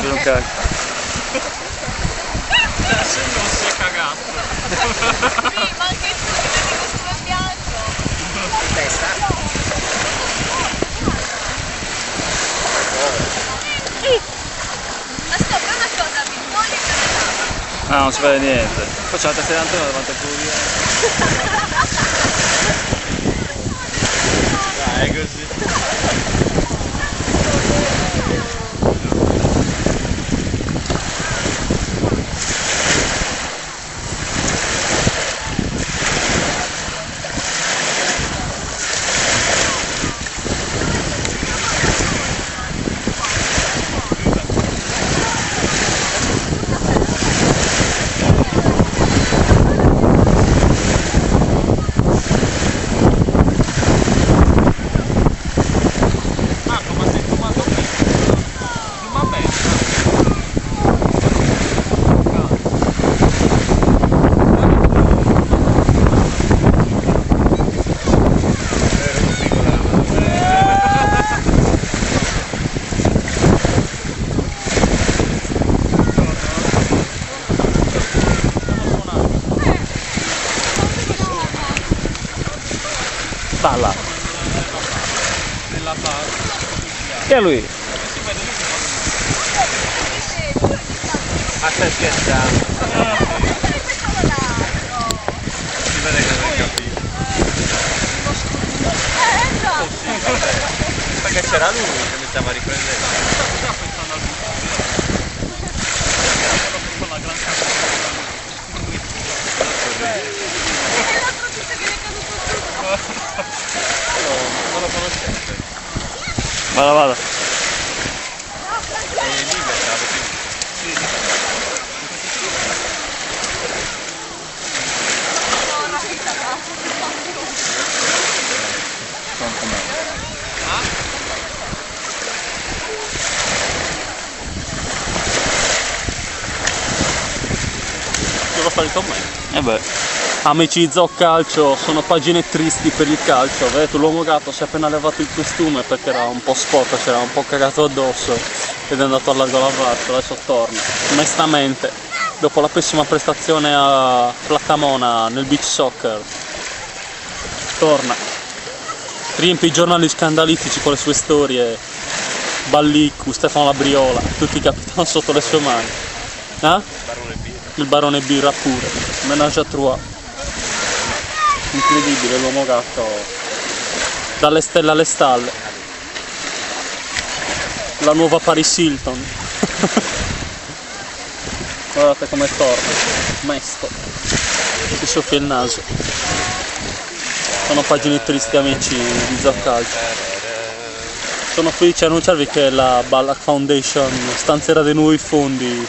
per un cazzo. Cioè, se non si è cagato. Sì, ma anche tu che vedi costume bianco. Testa. Ma sopra una cosa, mi aiutare? Ah, non si vede niente. Poi c'è la testa davanti al culo. Base. Chi è lui? Ma stai scherzando? Si vede che non capito. Eh, già. Perché c'era lui che mi stava riprendendo. Vado con lo. Vado, vado. E. Sì. Quanto me? Ah? ja. Ja, maar... Amici di Calcio, sono pagine tristi per il calcio. Vedete, l'uomo gatto si è appena levato il costume perché era un po' sporco, c'era un po' cagato addosso ed è andato a largo lavaggio, adesso torna. Onestamente, dopo la pessima prestazione a Plattamona nel beach soccer, torna. Riempie i giornali scandalistici con le sue storie. Balliccu, Stefano Labriola, tutti capitano sotto le sue mani. Eh? Il barone birra pure, menage a trois. Incredibile l'uomo gatto, dalle stelle alle stalle. La nuova Paris Hilton. Guardate come torna, mesto, si soffia il naso. Sono pagine tristi amici di Zaccalcio. Sono felice di annunciarvi che la Ballack Foundation stanzierà dei nuovi fondi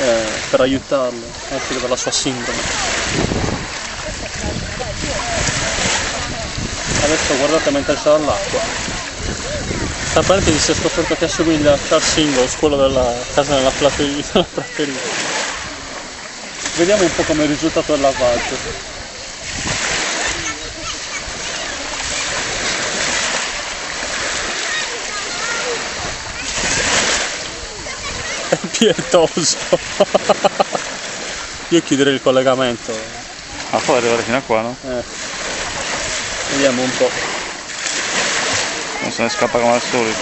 eh, per aiutarlo a uscire dalla sua sindrome. Adesso guardate mentre c'è all'acqua. Tra parentesi si è scoperto che assomiglia a Charles Singles, quello della casa nella prateria. Vediamo un po' come il risultato del lavaggio. È pietoso. Io chiuderei il collegamento. Ma poi arrivare fino a qua, no? Eh. Vediamo un po'. Non se ne scappa come al solito.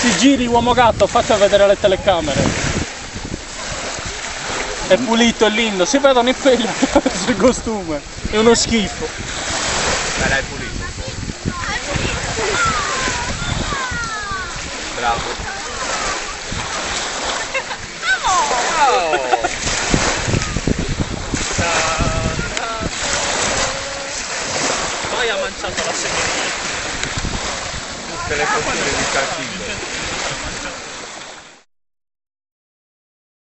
Si giri uomo gatto, faccia vedere le telecamere. È pulito, è lindo, si vedono i peli sul costume. È uno schifo. Ma l'hai pulito. Bravo. Oh. Poi ha mangiato la segreteria. Tutte le costure di calci